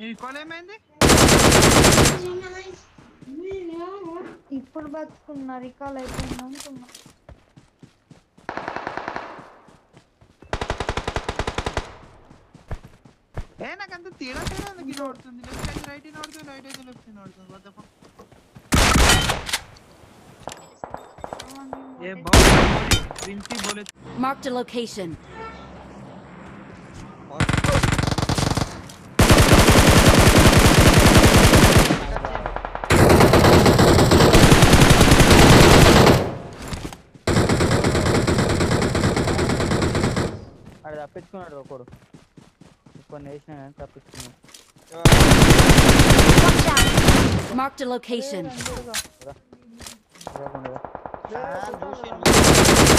ఈ కాల్ ఏమైంది ఇప్పుడు బతుకున్నా రికాల్ అయిపోయింది అనుకున్నా ఏ నాకు అంత తేడా తేడా ఎందుకు ఇది ఓడుతుంది లెఫ్ట్ అయితే రైట్ ఇన్ ఓడుతుంది రైట్ అయితే left in ఓడుతుంది what the fuck? ఏ బాబు వింటి బోలే Marked a location. తప్పించుకున్నాడు ఒకడు కొన్ని వేసిన కానీ తప్పించుకున్నాడు Marked a location. రాకుండా చూసి